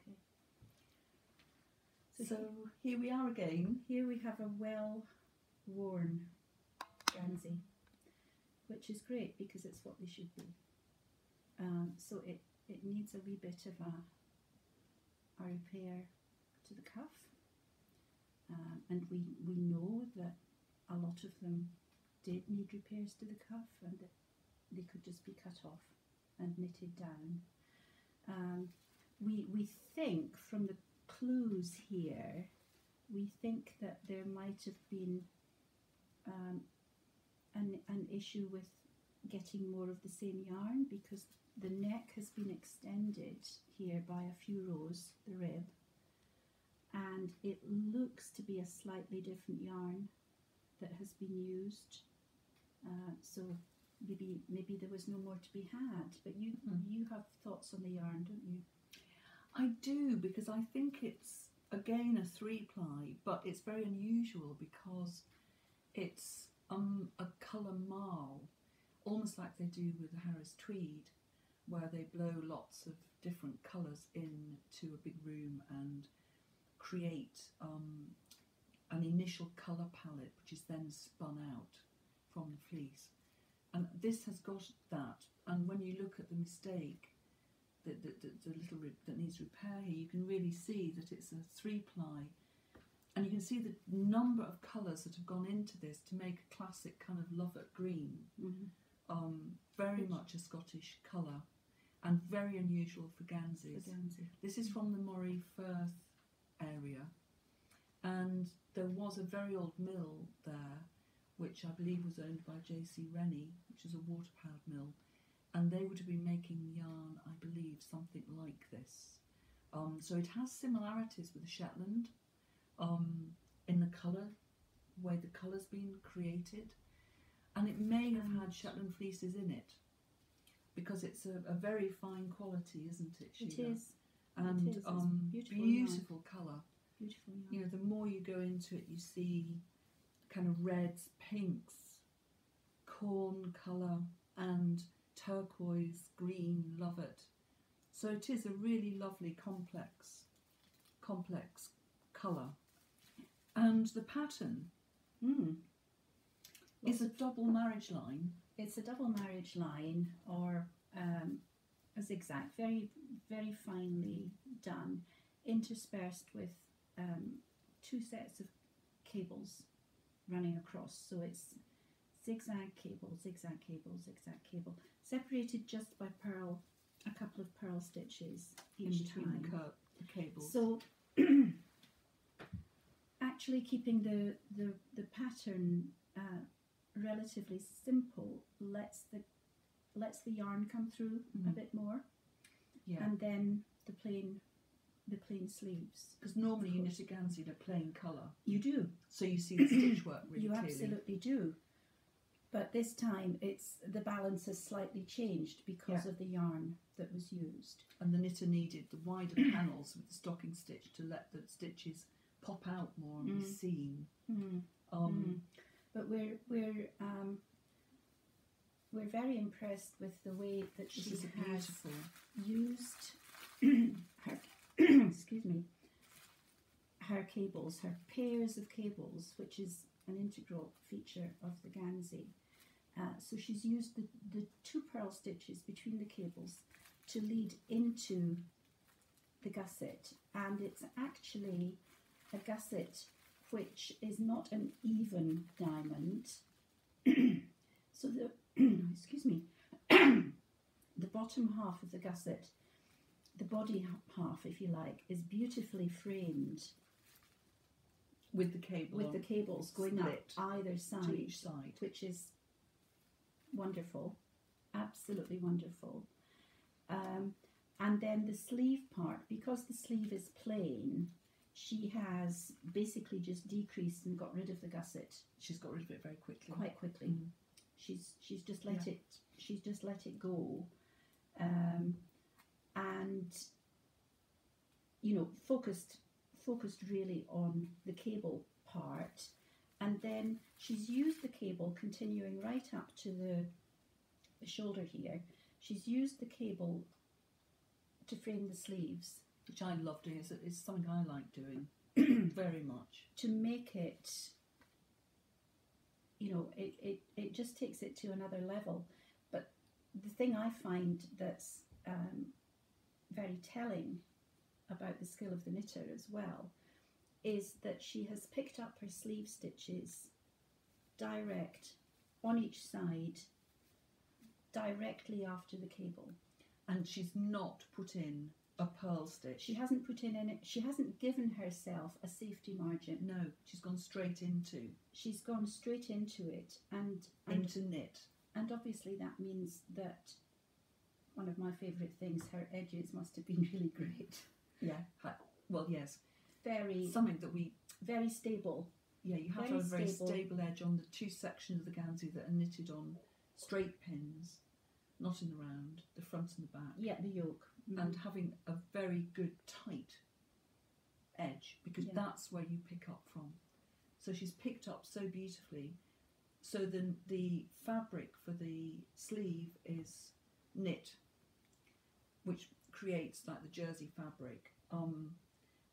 Okay. So here we are again. Here we have a well worn Gansey, which is great because it's what they should be. Um, so it, it needs a wee bit of a, a repair to the cuff. Um, and we, we know that a lot of them did need repairs to the cuff and they could just be cut off and knitted down. Um, we, we think from the clues here, we think that there might have been um, an, an issue with getting more of the same yarn because the neck has been extended here by a few rows, the rib, and it looks to be a slightly different yarn that has been used. Uh, so maybe maybe there was no more to be had. But you Mm. you have thoughts on the yarn, don't you? I do because I think it's again a three ply, but it's very unusual because it's um, a colour marl, almost like they do with the Harris Tweed, where they blow lots of different colours into a big room and create um, an initial colour palette, which is then spun out from the fleece. And this has got that. And when you look at the mistake, the, the, little rib that needs repair here, you can really see that it's a three ply. And you can see the number of colours that have gone into this to make a classic kind of Lovat green. Mm-hmm. Um, very much a Scottish colour and very unusual for Ganseys. This is from the Moray Firth area, and there was a very old mill there, which I believe was owned by J.C. Rennie, which is a water powered mill, and they would have been making yarn, I believe, something like this. Um, so it has similarities with the Shetland um, in the colour, way the colour's been created, and it may have had Shetland fleeces in it. Because it's a, a very fine quality, isn't it? It Sheila? is and it's um, beautiful beautiful colour. beautiful yarn. You know, the more you go into it, you see kind of reds, pinks, corn colour, and turquoise, green. Love it. So it is a really lovely, complex, complex colour. And the pattern Mm. is a double marriage line. It's a double marriage line or um, a zigzag, very, very finely done, interspersed with um, two sets of cables running across. So it's zigzag cable, zigzag cable, zigzag cable, separated just by purl, a couple of purl stitches each time. the, the cables. So actually keeping the the, the pattern uh, relatively simple lets the lets the yarn come through a Mm. bit more, yeah, and then the plain the plain sleeves. because normally you knit a Gansey in a plain colour, You do, so you see the stitch work really you clearly. absolutely do. But this time, it's the balance has slightly changed because Yeah. of the yarn that was used. and the knitter needed the wider panels with the stocking stitch to let the stitches pop out more and be Mm. seen. Mm. Um, Mm. But we're we're um, we're very impressed with the way that she has beautiful. used her excuse me her cables, her pairs of cables, which is an integral feature of the Gansey. Uh, so she's used the, the two purl stitches between the cables to lead into the gusset, and it's actually a gusset which is not an even diamond. so the excuse me, the bottom half of the gusset, the body half, if you like, is beautifully framed with the cable with the cables going split up either side, to each side. which is wonderful, absolutely wonderful. Um, and then the sleeve part, because the sleeve is plain, she has basically just decreased and got rid of the gusset She's got rid of it very quickly. quite quickly. Mm. She's she's just let it she's just let it go, um, and you know focused focused really on the cable part, and then she's used the cable continuing right up to the, the shoulder here. She's used the cable to frame the sleeves, which I love doing. It's, it's something I like doing very much. to make it you know it, it, it just takes it to another level but the thing i find that's um, very telling about the skill of the knitter as well is that she has picked up her sleeve stitches direct on each side directly after the cable And she's not put in a purl stitch. she hasn't put in any she hasn't given herself a safety margin no, she's gone straight into she's gone straight into it and and into knit. And obviously, that means that one of my favourite things, her edges must have been really great. Yeah. Well, yes, Very, something that we very stable. yeah you have to have a very stable. stable edge on the two sections of the Gansey that are knitted on straight pins, not in the round, the front and the back. Yeah, the yoke. Mm. and having a very good tight edge because Yeah. that's where you pick up from. So she's picked up so beautifully. So then the fabric for the sleeve is knit, which creates like the jersey fabric, um,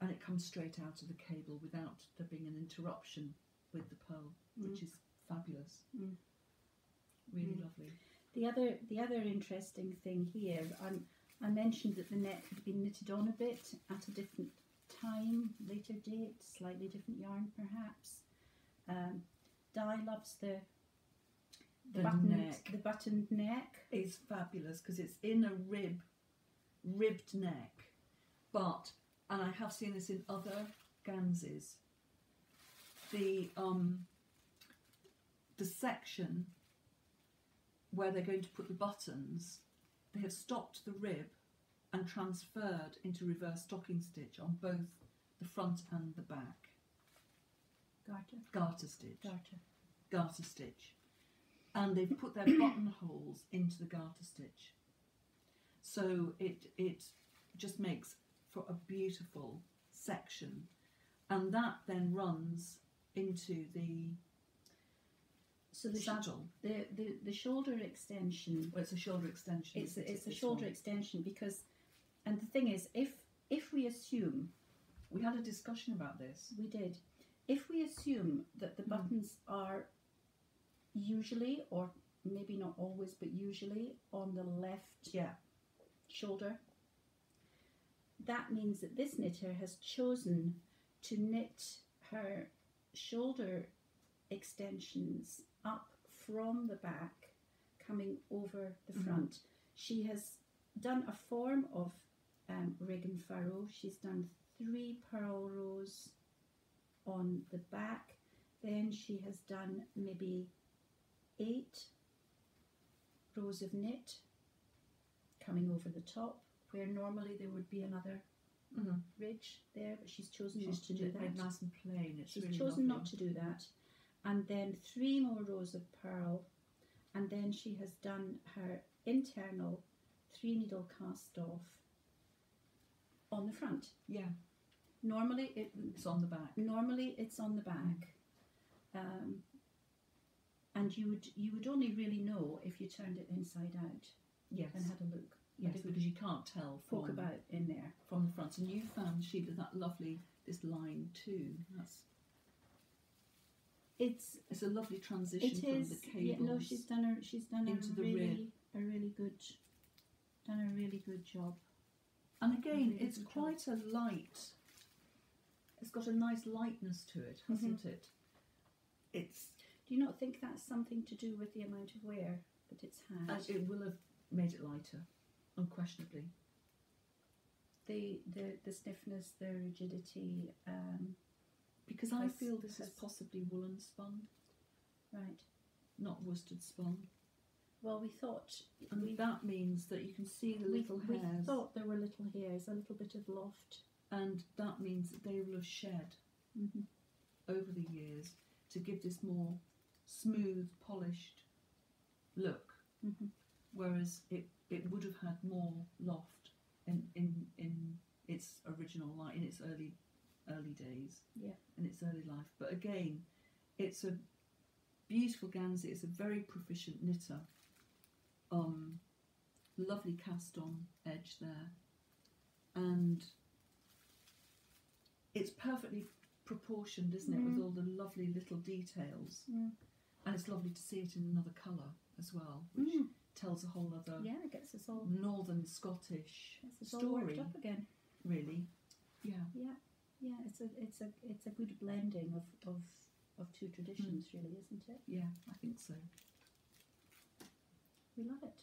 and it comes straight out of the cable without there being an interruption with the purl, which is fabulous. Mm. Really Mm. lovely. the other, the other interesting thing here, um, I mentioned that the net had been knitted on a bit at a different time, later date, slightly different yarn perhaps. Um, Di loves the The buttoned, neck. the buttoned neck. is fabulous because it's in a rib, ribbed neck. But, and I have seen this in other Ganseys, the um, the section where they're going to put the buttons, they have stopped the rib and transferred into reverse stocking stitch on both the front and the back. Garter, Garter stitch garter. garter stitch and they've put their buttonholes into the garter stitch so it it just makes for a beautiful section. And that then runs into the So the, saddle. the, the, the shoulder extension. Well, it's a shoulder extension it's a, it's a shoulder one? extension because and the thing is if if we assume we had a discussion about this. We did. If we assume that the Mm. buttons are usually or maybe not always but usually on the left yeah shoulder. That means that this knitter has chosen to knit her shoulder extensions up from the back coming over the Mhm. front. She has done a form of um, rig and furrow she's done three purl rows on the back. Then she has done maybe eight rows of knit coming over the top where normally there would be another mm-hmm. ridge there but she's chosen she's not to do that. nice and plain it's she's really chosen lovely. not to do that. And then three more rows of purl and then she has done her internal three needle cast off on the front. Yeah. Normally it it's on the back. Normally it's on the back. Um, and you would you would only really know if you turned it inside out yes and had a look yes because you can't tell from about in there from the front. And you found Sheila that lovely this line too. That's it's it's a lovely transition it from is the yeah, cables. no she's done a she's done into a the really a really good done a really good job and again, really it's good job. quite a light. It's got a nice lightness to it, hasn't Mm-hmm. it? It's do you not think that's something to do with the amount of wear that it's had it will have made it lighter, unquestionably. the, the the stiffness the rigidity um, Because I feel this is possibly woolen spun, right not worsted spun, well we thought and we, that means that you can see the we, little we hairs, thought there were little hairs a little bit of loft and that means that they will have shed mm-hmm. over the years to give this more smooth, polished look. Mm-hmm. Whereas it, it would have had more loft in, in in its original life, in its early early days, Yeah. in its early life. But again, it's a beautiful Gansey. It's a very proficient knitter. Um, lovely cast on edge there, and it's perfectly proportioned, isn't it, Mm. with all the lovely little details, Mm. and it's lovely to see it in another colour as well, which Mm. Tells a whole other Yeah, it gets us all northern Scottish gets us all worked story, up again. really. Yeah. Yeah, yeah. It's a it's a it's a good blending of of, of two traditions, hmm. really, isn't it? Yeah, I think so. We love it.